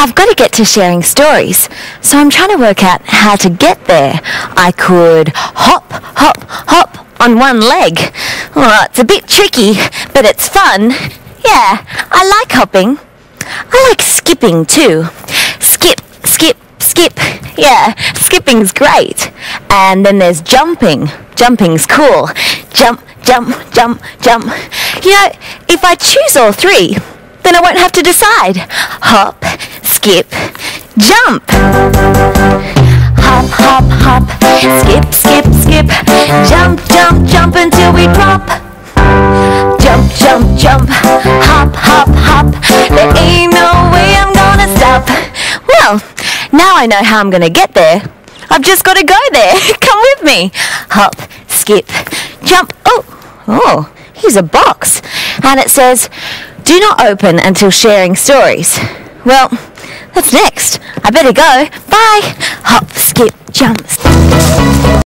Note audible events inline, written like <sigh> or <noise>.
I've got to get to sharing stories, so I'm trying to work out how to get there. I could hop, hop, hop on one leg. Well, it's a bit tricky, but it's fun. Yeah, I like hopping. I like skipping too. Skip, skip, skip. Yeah, skipping's great. And then there's jumping. Jumping's cool. Jump, jump, jump, jump. You know, if I choose all three, then I won't have to decide. Hop, skip, jump. Hop, hop, hop. Skip, skip, skip. Jump, jump, jump until we drop. Jump, jump, jump. Hop, hop, hop. There ain't no way I'm gonna stop. Well, now I know how I'm gonna get there. I've just got to go there. <laughs> Come with me. Hop, skip, jump. Oh, oh, here's a box. And it says, do not open until sharing stories. Well, that's next. I better go. Bye. Hop, skip, jump.